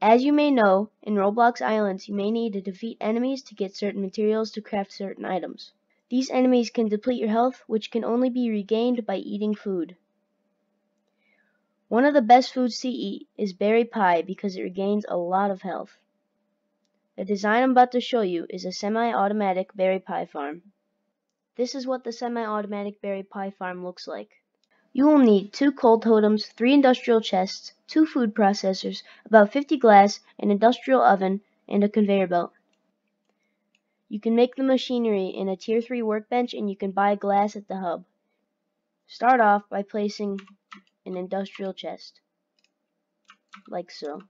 As you may know, in Roblox Islands you may need to defeat enemies to get certain materials to craft certain items. These enemies can deplete your health, which can only be regained by eating food. One of the best foods to eat is berry pie because it regains a lot of health. The design I'm about to show you is a semi-automatic berry pie farm. This is what the semi-automatic berry pie farm looks like. You will need two coal totems, three industrial chests, two food processors, about 50 glass, an industrial oven, and a conveyor belt. You can make the machinery in a tier 3 workbench and you can buy glass at the hub. Start off by placing an industrial chest, like so.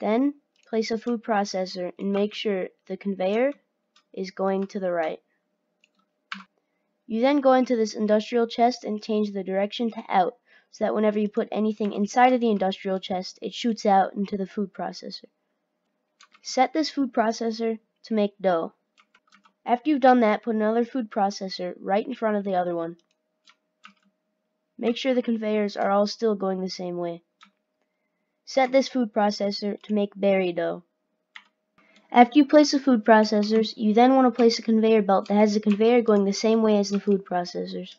Then place a food processor and make sure the conveyor is going to the right. You then go into this industrial chest and change the direction to out so that whenever you put anything inside of the industrial chest it shoots out into the food processor. Set this food processor to make dough. After you've done that, put another food processor right in front of the other one. Make sure the conveyors are all still going the same way. Set this food processor to make berry dough. After you place the food processors, you then want to place a conveyor belt that has the conveyor going the same way as the food processors.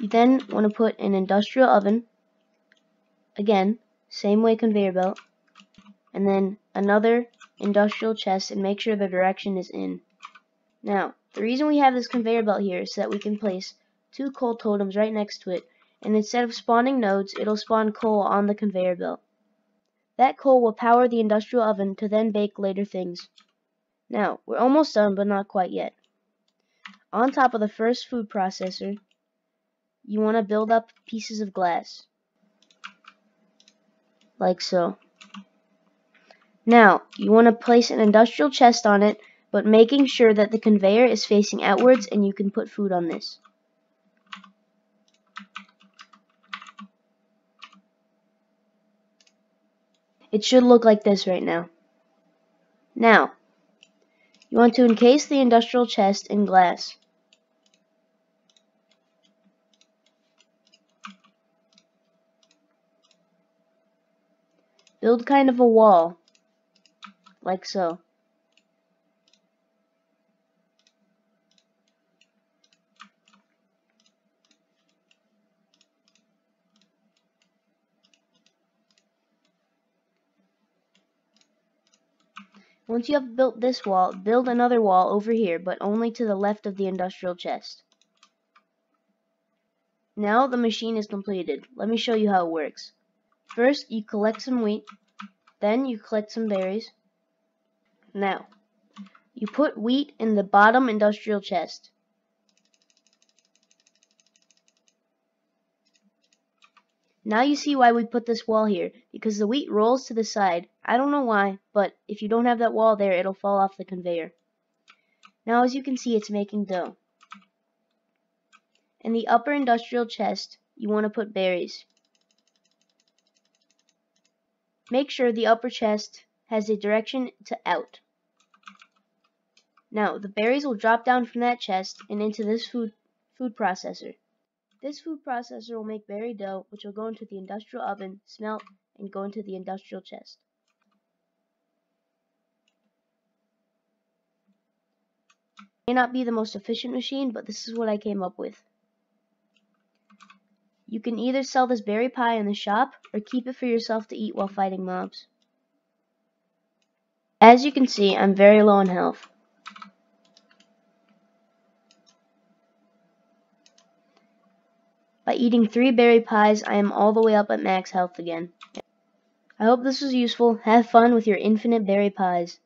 You then want to put an industrial oven, again, same way conveyor belt, and then another industrial chest and make sure the direction is in. Now, the reason we have this conveyor belt here is so that we can place two coal totems right next to it, and instead of spawning nodes, it'll spawn coal on the conveyor belt. That coal will power the industrial oven to then bake later things. Now, we're almost done, but not quite yet. On top of the first food processor, you want to build up pieces of glass. Like so. Now, you want to place an industrial chest on it, but making sure that the conveyor is facing outwards and you can put food on this. It should look like this right now. Now, you want to encase the industrial chest in glass. Build kind of a wall, like so. Once you have built this wall, build another wall over here, but only to the left of the industrial chest. Now the machine is completed. Let me show you how it works. First, you collect some wheat. Then you collect some berries. Now, you put wheat in the bottom industrial chest. Now you see why we put this wall here, because the wheat rolls to the side. I don't know why, but if you don't have that wall there, it'll fall off the conveyor. Now as you can see, it's making dough. In the upper industrial chest, you want to put berries. Make sure the upper chest has a direction to out. Now, the berries will drop down from that chest and into this food, food processor. This food processor will make berry dough, which will go into the industrial oven, smelt, and go into the industrial chest. May not be the most efficient machine, but this is what I came up with. You can either sell this berry pie in the shop, or keep it for yourself to eat while fighting mobs. As you can see, I'm very low in health. By eating three berry pies, I am all the way up at max health again. I hope this was useful. Have fun with your infinite berry pies.